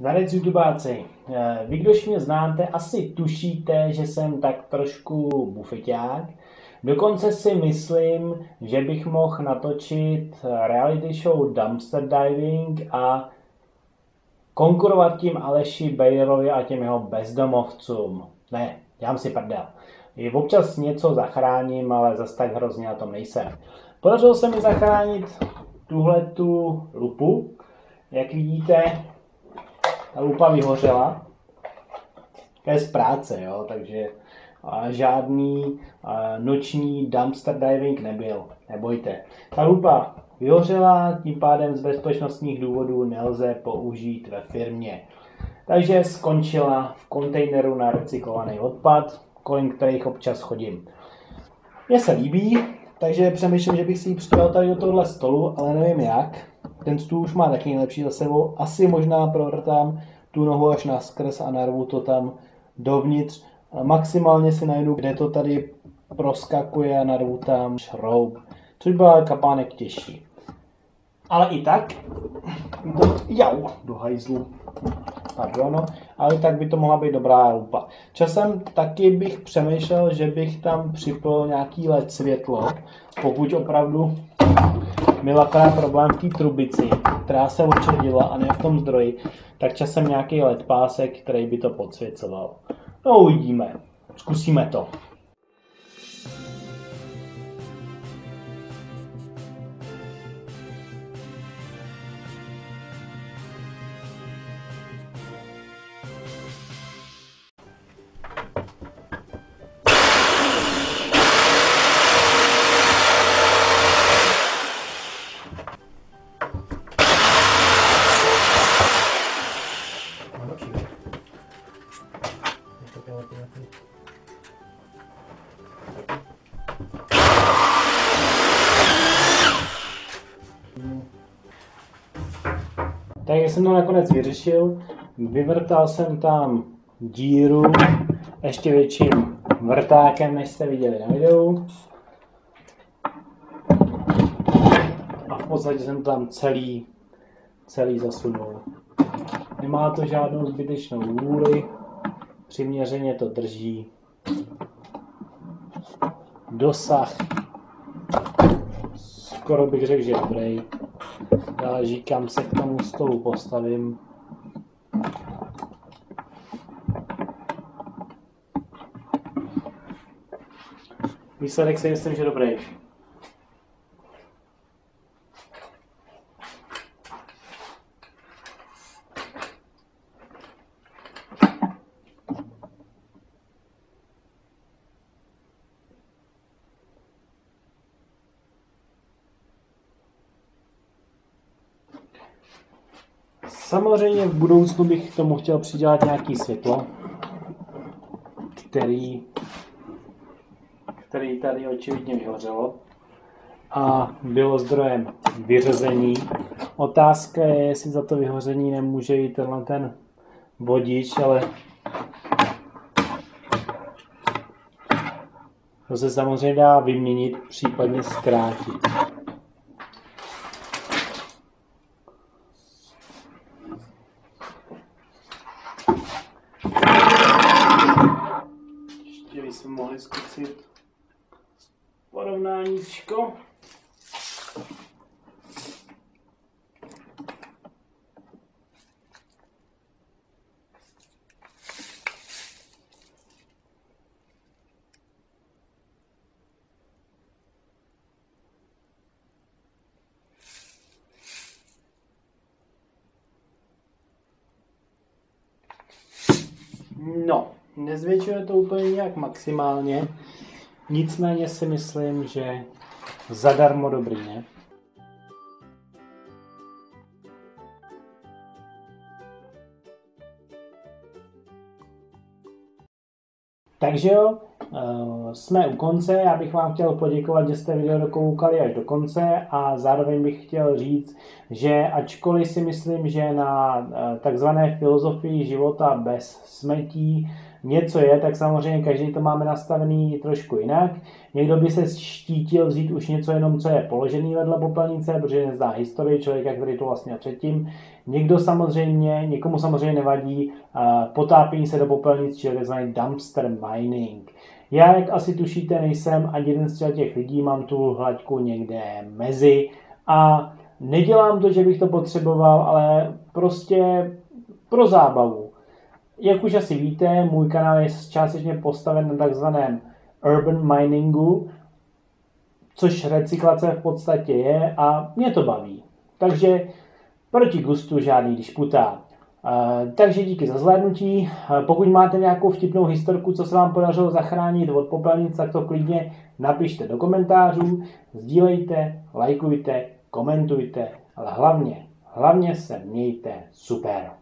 Zdarec YouTubáci, eh, vy, kdož mě znáte, asi tušíte, že jsem tak trošku bufeťák. Dokonce si myslím, že bych mohl natočit reality show Dumpster Diving a konkurovat tím Aleši Bejrovi a těm jeho bezdomovcům. Ne, dělám si prdel. Občas něco zachráním, ale zase tak hrozně na tom nejsem. Podařilo se mi zachránit tuhle tu lupu. Jak vidíte, ta lupa vyhořela. To je z práce, jo, takže žádný noční dumpster diving nebyl, nebojte. Ta lupa vyhořela, tím pádem z bezpečnostních důvodů nelze použít ve firmě. Takže skončila v kontejneru na recyklovaný odpad, kolem kterých občas chodím. Mně se líbí, takže přemýšlím, že bych si ji přidal tady do tohle stolu, ale nevím jak. Ten stůl už má taky nejlepší za sebou. Asi možná provrtám tu nohu až na skrz a narvu to tam dovnitř. Maximálně si najdu, kde to tady proskakuje a narvu tam šroub, což byl kapánek těžší. Ale i tak, to, jau, do hajzlu, pardon, no, ale tak by to mohla být dobrá lupa. Časem taky bych přemýšlel, že bych tam připl nějaký LED světlo, pokud opravdu měla teda problém v té trubici, která se odčerdila a ne v tom zdroji, tak časem nějaký LED pásek, který by to podsvěcoval. No uvidíme. Zkusíme to. Tak jsem to nakonec vyřešil, vyvrtal jsem tam díru ještě větším vrtákem, než jste viděli na videu. A v podstatě jsem tam celý, celý zasunul. Nemá to žádnou zbytečnou vůli, přiměřeně to drží. Dosah skoro bych řekl, že dobrý. Záleží, kam se k tomu stolu postavím. Výsledek si myslím, že dobrý. Samozřejmě v budoucnu bych tomu chtěl přidělat nějaký světlo, který, který tady očividně vyhořelo a bylo zdrojem vyřazení. Otázka je, jestli za to vyhoření nemůže jít tenhle ten vodič, ale to se samozřejmě dá vyměnit, případně zkrátit. syp porównanisko. No. Nezvětšuje to úplně nějak maximálně, nicméně si myslím, že zadarmo dobrý, ne? Takže jo, eh, jsme u konce. Já bych vám chtěl poděkovat, že jste video dokoukali až do konce a zároveň bych chtěl říct, že ačkoliv si myslím, že na eh, takzvané filozofii života bez smetí něco je, tak samozřejmě každý to máme nastavený trošku jinak. Někdo by se štítil vzít už něco jenom, co je položený vedle popelnice, protože nezná historii člověka, který to vlastně předtím. Někdo samozřejmě, někomu samozřejmě nevadí potápění se do popelnic, čili tzv. dumpster mining. Já, jak asi tušíte, nejsem ani jeden z těch lidí, mám tu hlaďku někde mezi a nedělám to, že bych to potřeboval, ale prostě pro zábavu. Jak už asi víte, můj kanál je částečně postaven na takzvaném urban miningu, což recyklace v podstatě je a mě to baví. Takže proti gustu žádný disputát. Takže díky za zhlédnutí. Pokud máte nějakou vtipnou historku, co se vám podařilo zachránit od popelnic, tak to klidně napište do komentářů, sdílejte, lajkujte, komentujte, ale hlavně, hlavně se mějte super.